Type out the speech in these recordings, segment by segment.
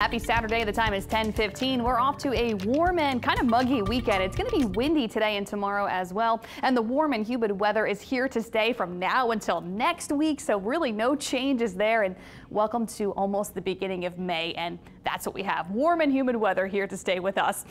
Happy Saturday. The time is 10:15. We're off to a warm and kind of muggy weekend. It's going to be windy today and tomorrow as well. And the warm and humid weather is here to stay from now until next week. So really no changes there. And welcome to almost the beginning of May. And that's what we have. Warm and humid weather here to stay with us.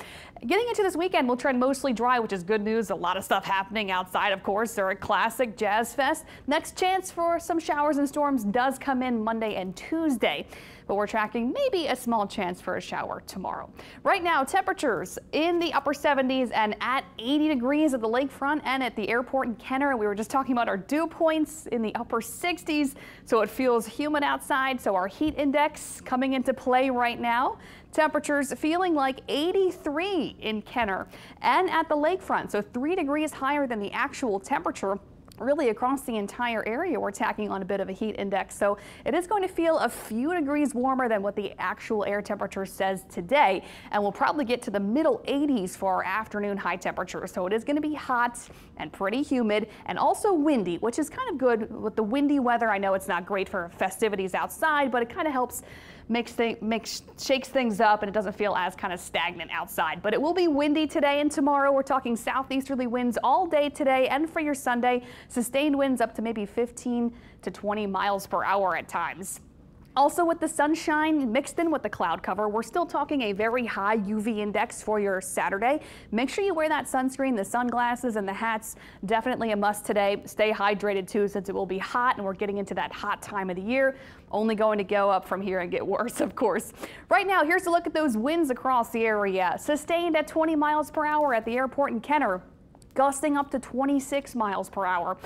Getting into this weekend, we'll trend mostly dry, which is good news. A lot of stuff happening outside, of course. They're a classic Jazz Fest. Next chance for some showers and storms does come in Monday and Tuesday but we're tracking maybe a small chance for a shower tomorrow. Right now, temperatures in the upper 70s and at 80 degrees at the lakefront and at the airport in Kenner. We were just talking about our dew points in the upper 60s, so it feels humid outside. So our heat index coming into play right now. Temperatures feeling like 83 in Kenner and at the lakefront, so three degrees higher than the actual temperature really across the entire area we're tacking on a bit of a heat index so it is going to feel a few degrees warmer than what the actual air temperature says today and we'll probably get to the middle 80s for our afternoon high temperature so it is going to be hot and pretty humid and also windy which is kind of good with the windy weather I know it's not great for festivities outside but it kind of helps makes things makes shakes things up and it doesn't feel as kind of stagnant outside. But it will be windy today and tomorrow. We're talking southeasterly winds all day today and for your Sunday. Sustained winds up to maybe 15 to 20 miles per hour at times. Also with the sunshine mixed in with the cloud cover, we're still talking a very high UV index for your Saturday. Make sure you wear that sunscreen, the sunglasses and the hats. Definitely a must today. Stay hydrated too since it will be hot and we're getting into that hot time of the year. Only going to go up from here and get worse, of course. Right now, here's a look at those winds across the area. Sustained at 20 miles per hour at the airport in Kenner gusting up to 26 miles per hour.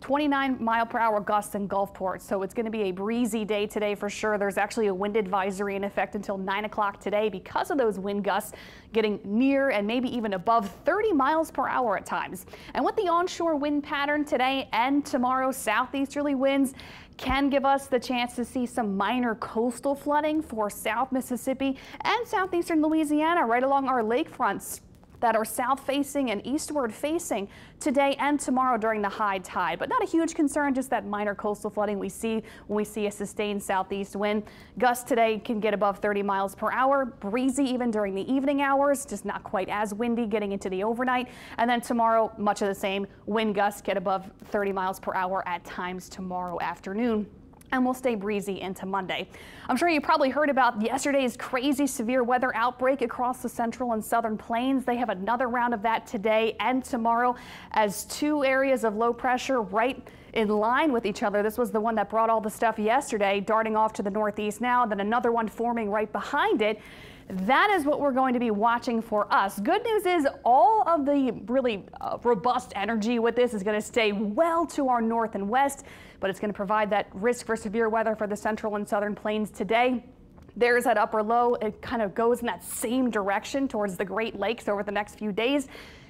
29 mile per hour gusts in Gulfport. So it's going to be a breezy day today for sure. There's actually a wind advisory in effect until 9 o'clock today because of those wind gusts getting near and maybe even above 30 miles per hour at times. And with the onshore wind pattern today and tomorrow, southeasterly winds can give us the chance to see some minor coastal flooding for South Mississippi and southeastern Louisiana right along our lakefronts that are south facing and eastward facing today and tomorrow during the high tide. But not a huge concern, just that minor coastal flooding we see when we see a sustained southeast wind. Gusts today can get above 30 miles per hour, breezy even during the evening hours, just not quite as windy getting into the overnight. And then tomorrow, much of the same. Wind gusts get above 30 miles per hour at times tomorrow afternoon and will stay breezy into Monday. I'm sure you probably heard about yesterday's crazy severe weather outbreak across the central and southern plains. They have another round of that today and tomorrow as two areas of low pressure right in line with each other. This was the one that brought all the stuff yesterday, darting off to the northeast now, then another one forming right behind it. That is what we're going to be watching for us. Good news is all of the really uh, robust energy with this is going to stay well to our north and west, but it's going to provide that risk for severe weather for the central and southern plains today. There's that upper low. It kind of goes in that same direction towards the Great Lakes over the next few days.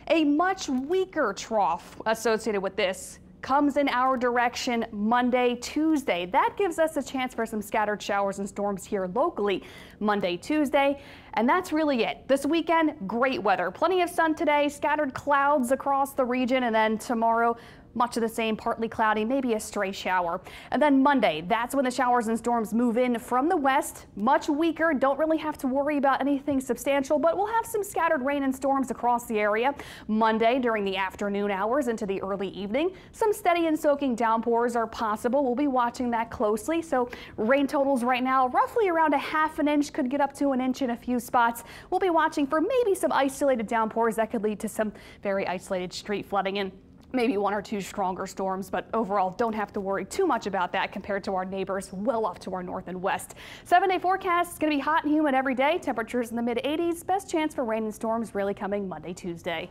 A much weaker trough associated with this comes in our direction Monday, Tuesday. That gives us a chance for some scattered showers and storms here locally Monday, Tuesday. And that's really it. This weekend, great weather. Plenty of sun today, scattered clouds across the region, and then tomorrow, much of the same, partly cloudy, maybe a stray shower. And then Monday, that's when the showers and storms move in from the west, much weaker. Don't really have to worry about anything substantial, but we'll have some scattered rain and storms across the area. Monday during the afternoon hours into the early evening, some steady and soaking downpours are possible. We'll be watching that closely. So rain totals right now, roughly around a half an inch, could get up to an inch in a few spots. We'll be watching for maybe some isolated downpours that could lead to some very isolated street flooding and maybe one or two stronger storms, but overall don't have to worry too much about that compared to our neighbors well off to our north and west. Seven day forecast is going to be hot and humid every day. Temperatures in the mid 80s. Best chance for rain and storms really coming Monday, Tuesday.